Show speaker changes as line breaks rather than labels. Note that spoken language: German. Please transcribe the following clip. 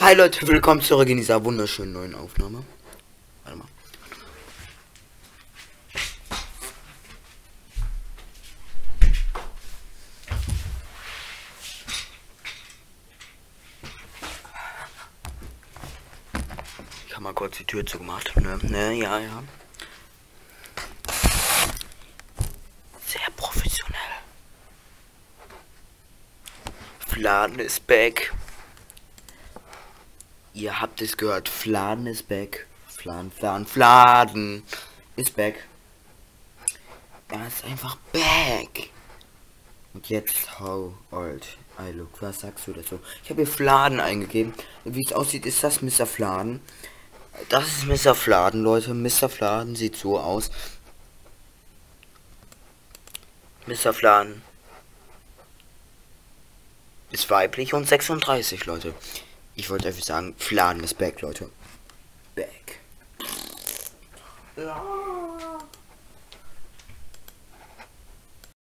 Hi Leute, willkommen zurück in dieser wunderschönen neuen Aufnahme. Warte mal. Ich habe mal kurz die Tür zugemacht. Ne, ne, ja, ja. Sehr professionell. Fladen ist back. Ihr habt es gehört. Fladen ist back. Fladen, Fladen, Fladen ist back. Er ist einfach back. Und jetzt, how old I look. Was sagst du dazu? Ich habe hier Fladen eingegeben. Wie es aussieht, ist das Mr. Fladen. Das ist Mr. Fladen, Leute. Mr. Fladen sieht so aus. Mr. Fladen ist weiblich und 36, Leute. Ich wollte einfach sagen, Fladen ist back, Leute. Back. Ja.